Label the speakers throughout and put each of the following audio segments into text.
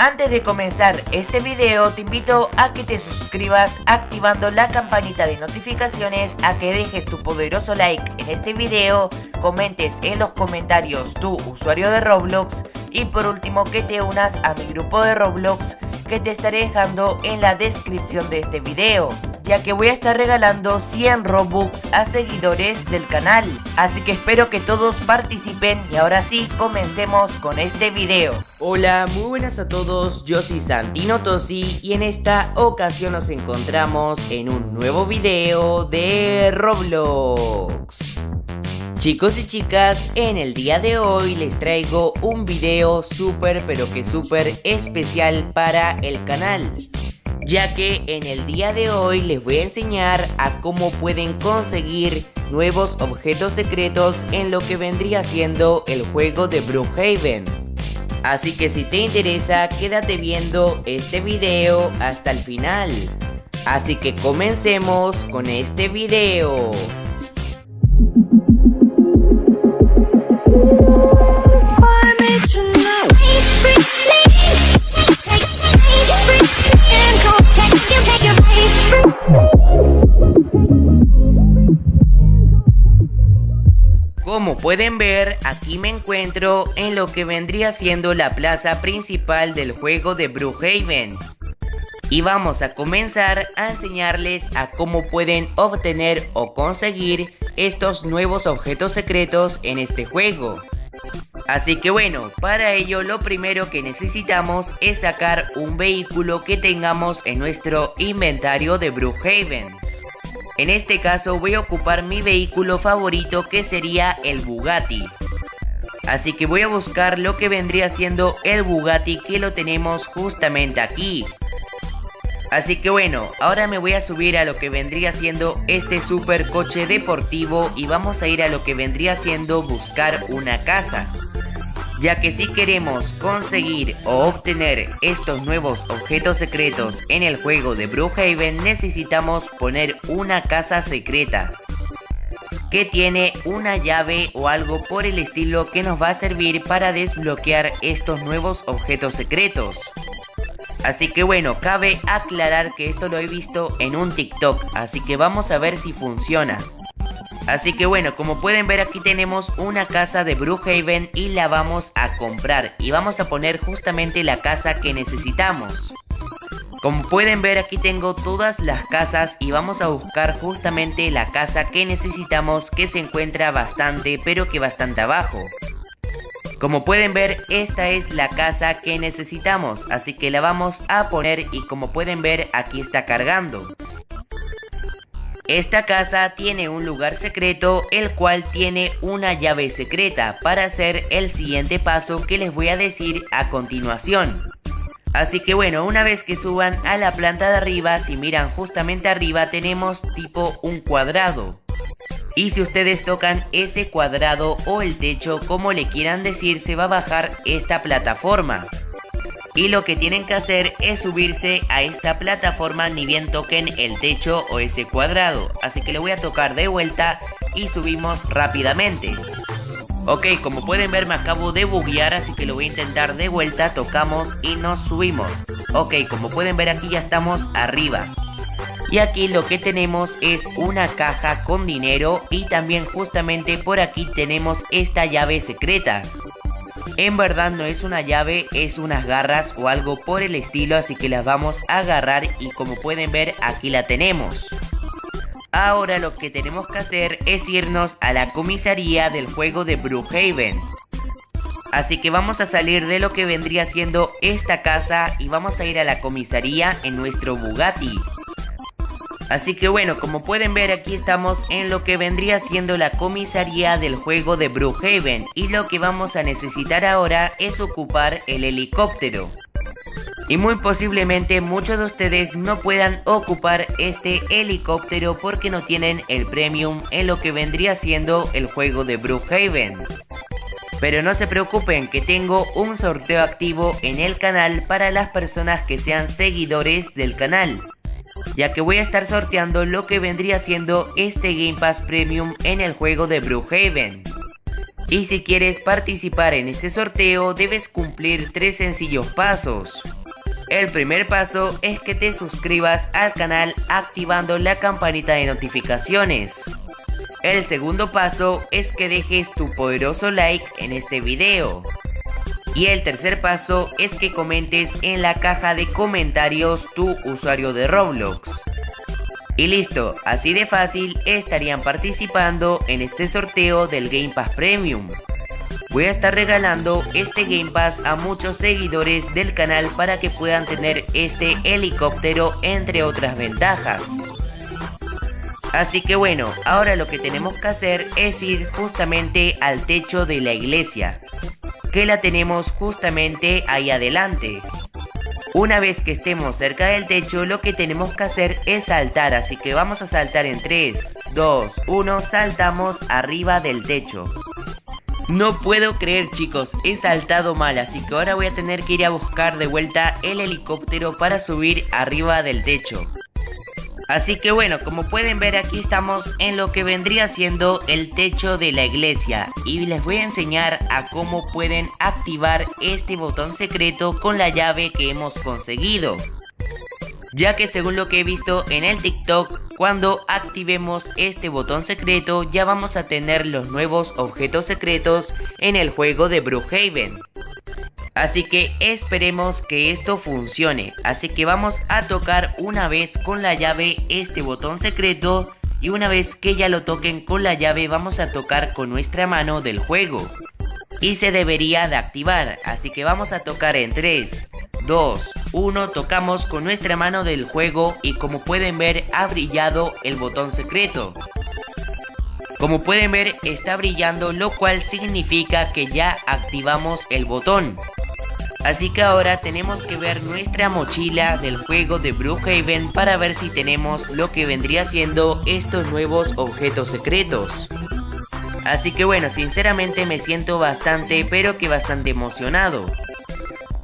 Speaker 1: Antes de comenzar este video te invito a que te suscribas activando la campanita de notificaciones, a que dejes tu poderoso like en este video, comentes en los comentarios tu usuario de Roblox y por último que te unas a mi grupo de Roblox que te estaré dejando en la descripción de este video ya que voy a estar regalando 100 Robux a seguidores del canal. Así que espero que todos participen y ahora sí, comencemos con este video.
Speaker 2: Hola, muy buenas a todos, yo soy Santino Tosi y en esta ocasión nos encontramos en un nuevo video de Roblox. Chicos y chicas, en el día de hoy les traigo un video súper pero que súper especial para el canal ya que en el día de hoy les voy a enseñar a cómo pueden conseguir nuevos objetos secretos en lo que vendría siendo el juego de Brookhaven. Así que si te interesa, quédate viendo este video hasta el final. Así que comencemos con este video. Pueden ver, aquí me encuentro en lo que vendría siendo la plaza principal del juego de Brookhaven. Y vamos a comenzar a enseñarles a cómo pueden obtener o conseguir estos nuevos objetos secretos en este juego. Así que bueno, para ello lo primero que necesitamos es sacar un vehículo que tengamos en nuestro inventario de Brookhaven. En este caso voy a ocupar mi vehículo favorito que sería el Bugatti. Así que voy a buscar lo que vendría siendo el Bugatti que lo tenemos justamente aquí. Así que bueno, ahora me voy a subir a lo que vendría siendo este super coche deportivo y vamos a ir a lo que vendría siendo buscar una casa. Ya que si queremos conseguir o obtener estos nuevos objetos secretos en el juego de Brookhaven necesitamos poner una casa secreta que tiene una llave o algo por el estilo que nos va a servir para desbloquear estos nuevos objetos secretos. Así que bueno, cabe aclarar que esto lo he visto en un TikTok, así que vamos a ver si funciona. Así que bueno, como pueden ver aquí tenemos una casa de Brookhaven y la vamos a comprar. Y vamos a poner justamente la casa que necesitamos. Como pueden ver aquí tengo todas las casas y vamos a buscar justamente la casa que necesitamos que se encuentra bastante pero que bastante abajo. Como pueden ver, esta es la casa que necesitamos, así que la vamos a poner y como pueden ver, aquí está cargando. Esta casa tiene un lugar secreto, el cual tiene una llave secreta para hacer el siguiente paso que les voy a decir a continuación. Así que bueno, una vez que suban a la planta de arriba, si miran justamente arriba tenemos tipo un cuadrado. Y si ustedes tocan ese cuadrado o el techo, como le quieran decir, se va a bajar esta plataforma. Y lo que tienen que hacer es subirse a esta plataforma ni bien toquen el techo o ese cuadrado. Así que le voy a tocar de vuelta y subimos rápidamente. Ok, como pueden ver me acabo de buguear, así que lo voy a intentar de vuelta, tocamos y nos subimos. Ok, como pueden ver aquí ya estamos arriba. Y aquí lo que tenemos es una caja con dinero y también justamente por aquí tenemos esta llave secreta. En verdad no es una llave, es unas garras o algo por el estilo, así que las vamos a agarrar y como pueden ver aquí la tenemos. Ahora lo que tenemos que hacer es irnos a la comisaría del juego de Brookhaven. Así que vamos a salir de lo que vendría siendo esta casa y vamos a ir a la comisaría en nuestro Bugatti. Así que bueno, como pueden ver aquí estamos en lo que vendría siendo la comisaría del juego de Brookhaven y lo que vamos a necesitar ahora es ocupar el helicóptero. Y muy posiblemente muchos de ustedes no puedan ocupar este helicóptero porque no tienen el premium en lo que vendría siendo el juego de Brookhaven. Pero no se preocupen que tengo un sorteo activo en el canal para las personas que sean seguidores del canal ya que voy a estar sorteando lo que vendría siendo este Game Pass Premium en el juego de Brookhaven. Y si quieres participar en este sorteo debes cumplir tres sencillos pasos. El primer paso es que te suscribas al canal activando la campanita de notificaciones. El segundo paso es que dejes tu poderoso like en este video. Y el tercer paso es que comentes en la caja de comentarios tu usuario de Roblox. Y listo, así de fácil estarían participando en este sorteo del Game Pass Premium. Voy a estar regalando este Game Pass a muchos seguidores del canal para que puedan tener este helicóptero entre otras ventajas. Así que bueno, ahora lo que tenemos que hacer es ir justamente al techo de la iglesia, que la tenemos justamente ahí adelante. Una vez que estemos cerca del techo, lo que tenemos que hacer es saltar, así que vamos a saltar en 3, 2, 1, saltamos arriba del techo. No puedo creer chicos, he saltado mal, así que ahora voy a tener que ir a buscar de vuelta el helicóptero para subir arriba del techo. Así que bueno, como pueden ver aquí estamos en lo que vendría siendo el techo de la iglesia y les voy a enseñar a cómo pueden activar este botón secreto con la llave que hemos conseguido. Ya que según lo que he visto en el TikTok, cuando activemos este botón secreto ya vamos a tener los nuevos objetos secretos en el juego de Brookhaven. Así que esperemos que esto funcione. Así que vamos a tocar una vez con la llave este botón secreto. Y una vez que ya lo toquen con la llave vamos a tocar con nuestra mano del juego. Y se debería de activar. Así que vamos a tocar en 3, 2, 1. Tocamos con nuestra mano del juego. Y como pueden ver ha brillado el botón secreto. Como pueden ver está brillando lo cual significa que ya activamos el botón. Así que ahora tenemos que ver nuestra mochila del juego de Brookhaven para ver si tenemos lo que vendría siendo estos nuevos objetos secretos. Así que bueno, sinceramente me siento bastante, pero que bastante emocionado.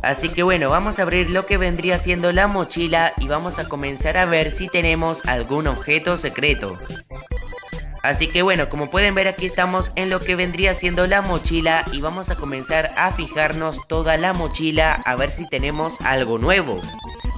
Speaker 2: Así que bueno, vamos a abrir lo que vendría siendo la mochila y vamos a comenzar a ver si tenemos algún objeto secreto. Así que bueno, como pueden ver aquí estamos en lo que vendría siendo la mochila y vamos a comenzar a fijarnos toda la mochila a ver si tenemos algo nuevo.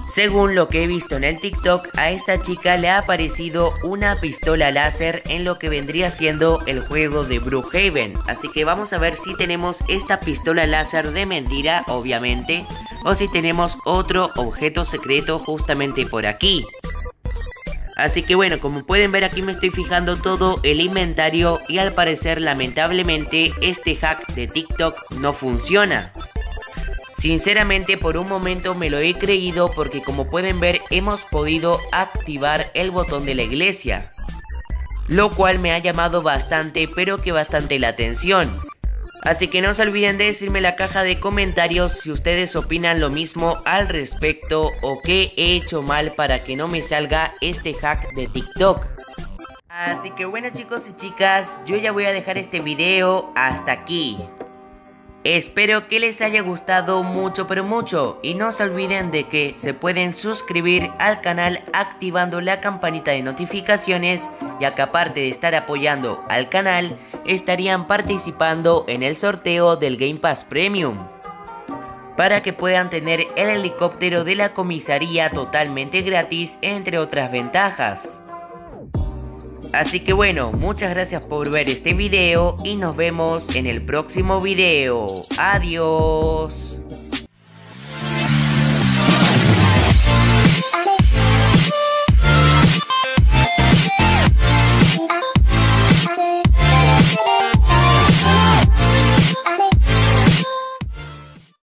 Speaker 2: Según lo que he visto en el TikTok, a esta chica le ha aparecido una pistola láser en lo que vendría siendo el juego de Brookhaven. Así que vamos a ver si tenemos esta pistola láser de mentira, obviamente, o si tenemos otro objeto secreto justamente por aquí. Así que bueno, como pueden ver aquí me estoy fijando todo el inventario y al parecer lamentablemente este hack de TikTok no funciona. Sinceramente por un momento me lo he creído porque como pueden ver hemos podido activar el botón de la iglesia. Lo cual me ha llamado bastante pero que bastante la atención. Así que no se olviden de decirme en la caja de comentarios si ustedes opinan lo mismo al respecto o qué he hecho mal para que no me salga este hack de TikTok. Así que bueno chicos y chicas, yo ya voy a dejar este video hasta aquí. Espero que les haya gustado mucho pero mucho y no se olviden de que se pueden suscribir al canal activando la campanita de notificaciones ya que aparte de estar apoyando al canal estarían participando en el sorteo del Game Pass Premium para que puedan tener el helicóptero de la comisaría totalmente gratis entre otras ventajas. Así que bueno, muchas gracias por ver este video y nos vemos en el próximo video. Adiós.